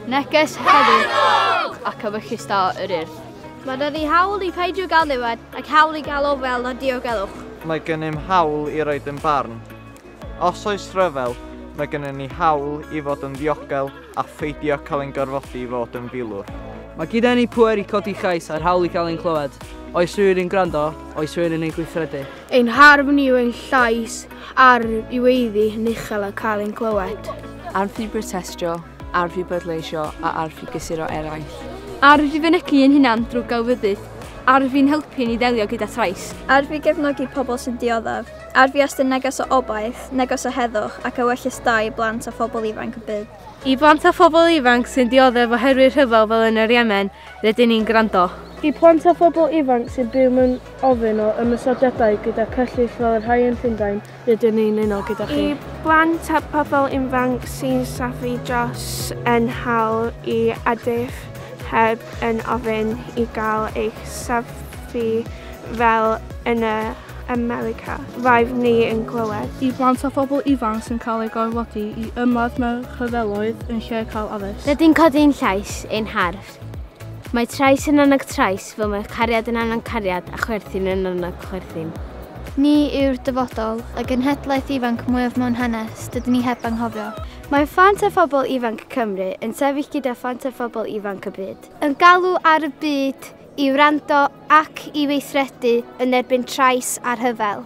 Neges heddwch ac efychus da yr urdd. Mae dyn ni hawl i peidio gael niwed ac hawl i gael ofel na diogelwch. Mae gennym hawl i roed yn barn. Os oes rhyfel, mae gennym ni hawl i fod yn ddiogel a pheidio cael ein gorfodi i fod yn filwr. Mae gyda ni pwer i codi chais a'r hawl i gael ein clywed. Oes rhywun yn gwrando, oes rhywun yn ei gweithredu. Ein harf ni yw ein llais ar i weiddi yn uchel a cael ein clywed. Arth i protestio, arfu bodleisio a arfu gysuro eraill. Arfu fynegu yn hunan drwy gawfyddydd. Arfu'n helpu ni ddelio gyda trais. Arfu gefnogi pobl sy'n dioddef. fi ystyr neges o obaith, neges o heddwch ac ewyllus da i blant a phobl ifanc y byd. I blant a phobl ifanc sy'n dioddef oherwydd rhyfel fel yn yr Iemen, rydyn ni'n gwrando. I plant a phobl ifanc sy'n byw mewn ofyn o ymysodebau gyda cyllyll fel yr rhai yn Llundain, rydyn ni'n uno gyda chi. I blant a pobl ifanc sy'n saffu dros yn hawl i adur heb yn ofyn i gael eich saffu fel yn y America. Rhaid ni yn glywed. I blant a phobl ifanc sy'n cael ei gorfodi i ymladd mewn rhyfeloedd yn lle cael addysg. Rydyn codi'n llais ein harf Mae trais yn annog trais fel mae cariad yn annog cariad a chwerthin yn annog chwerthin. Ni yw'r dyfodol a genhedlaeth ifanc mwyaf mewn hanes dydyn ni heb anghofio. Mae ffant a phobl ifanc Cymru yn sefyll gyda ffant a phobl ifanc y byd. Yn galw ar y byd i wrando ac i weithredu yn erbyn trais a'r hyfel.